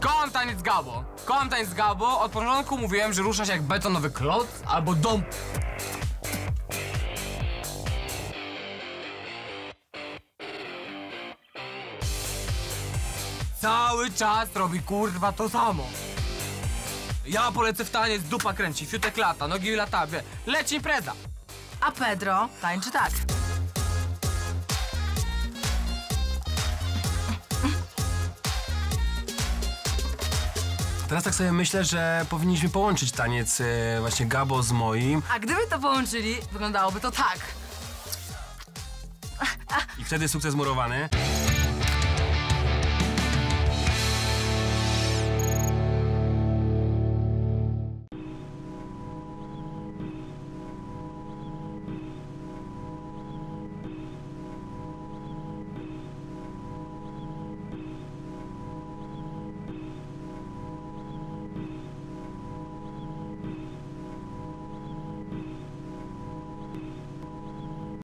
Kocham taniec Gabo. Kocham taniec Gabo. Od początku mówiłem, że rusza się jak betonowy kloc albo dom. Cały czas robi kurwa to samo. Ja polecę w taniec, dupa kręci, fiutek lata, nogi lata, wie. Leci impreza. A Pedro tańczy tak. Teraz tak sobie myślę, że powinniśmy połączyć taniec e, właśnie Gabo z moim A gdyby to połączyli, wyglądałoby to tak. i wtedy sukces murowany.